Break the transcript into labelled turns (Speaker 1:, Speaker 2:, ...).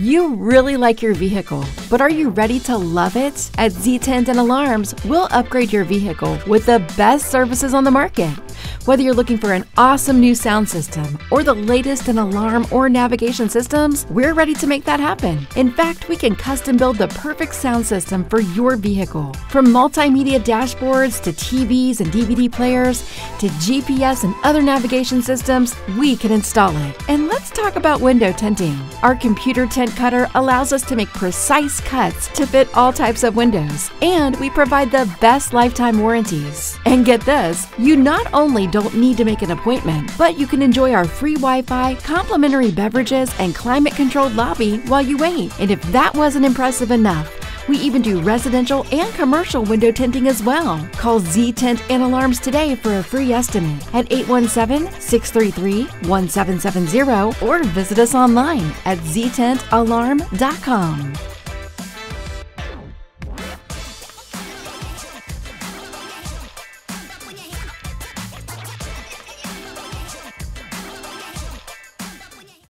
Speaker 1: You really like your vehicle, but are you ready to love it? At Z Tint and Alarms, we'll upgrade your vehicle with the best services on the market. Whether you're looking for an awesome new sound system or the latest in alarm or navigation systems, we're ready to make that happen. In fact, we can custom build the perfect sound system for your vehicle. From multimedia dashboards to TVs and DVD players to GPS and other navigation systems, we can install it. And let's talk about window tinting. Our computer tint cutter allows us to make precise cuts to fit all types of windows, and we provide the best lifetime warranties. And get this, you not only don't need to make an appointment, but you can enjoy our free Wi Fi, complimentary beverages, and climate controlled lobby while you wait. And if that wasn't impressive enough, we even do residential and commercial window tinting as well. Call Z Tint and Alarms today for a free estimate at 817 633 1770 or visit us online at ztintalarm.com.